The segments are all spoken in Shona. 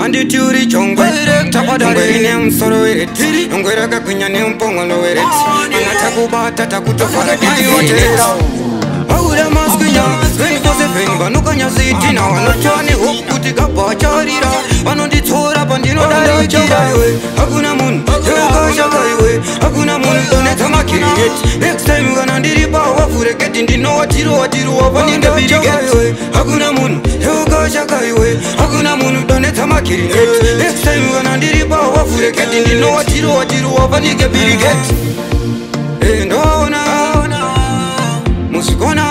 anditi uri chongwetakwadangoine musoro wereti dongwe rakagwinya nemupongolo wereti ana takubata takutofara tiiotera aura maswinya venikoseveni vanokanyasiitina vanochani hope kuti gabha acharira vanonditsora pandinodarikira hakuna munhu eukashaka iwe hakuna munhu donetamakiriyeti next time kana ndiri pawavhureketi ndinowatiro watiro wavanenge birigeti kiriket esayuana ndiri ba wafureketi ndino watiru watiru wafanike biriket endoona musikona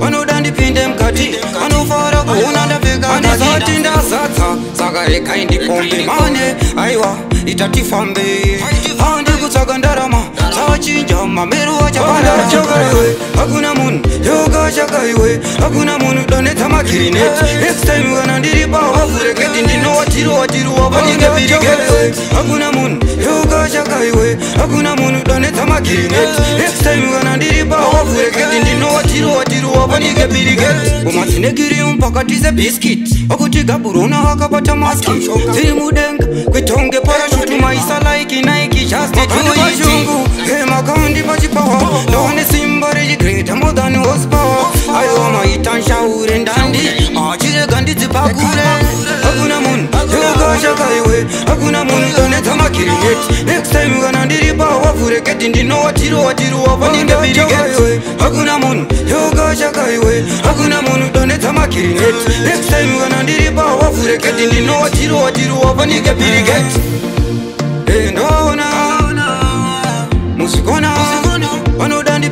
vanoda ndipinde mkati vanofara kuona ndapeka ndisati ndasatsa saka rekai ndipombe mane aiwa itatifambe andikutsaka ndarama sachinja mamero achapandaachakaiwe hakuna munhu yeukachakaiwe hakuna munhu donetsa makirinet estime kana ndiri bao oh, hakuna munu yeukashakaiwe hakuna munu donetsa makirinetxtimekanandiribaaurekedindinowatiruwatiruwaanigebirigeomasinegirimpakatize biskit okutigaburuna wakapata maski ziri mudenga kwitonge parashutumaisa laikinaiki chakaiwe hakuna munhu zoneta makiriet next time kana ndiripa wavhureketi ndinowatiro watiro wavaningebirigetiwe hakuna munhu yeuka chakaiwe hakuna munhu doneta makiriet next time kana ndiripa wavhureketi ndinowatiro watiro wavaningebirigeti eh, ndoona musikonao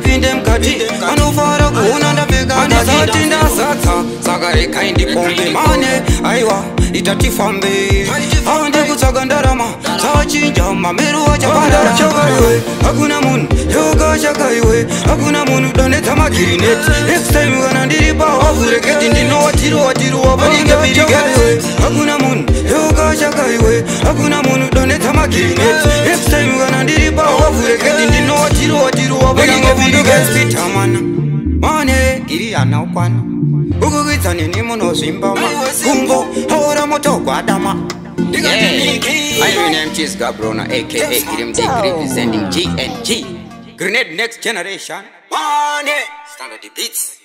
ndapinde mukati anofara kuona ndapfeka ndasati ndazadza saka rekai ndikombe mane aiwa itatifambe ande kutsvaka ndarama zvachinja mamero wachaaachakaiwe hakuna munhu yeukashakaiwe hakuna munhu donedza magirinet extime kana ndiri pahavureketi ndinowatiriwatiriwavaninge iriketiwe hakuna munhu yeukashakaiwe hakuna munhu donedza magirinet extime ndinowatiriwatiriwaaaitamana mane giri yana ukwana ukukwidzane nimuno zvimbama kumbo aura motogwadama Grenade next generation. Money. Standard beats.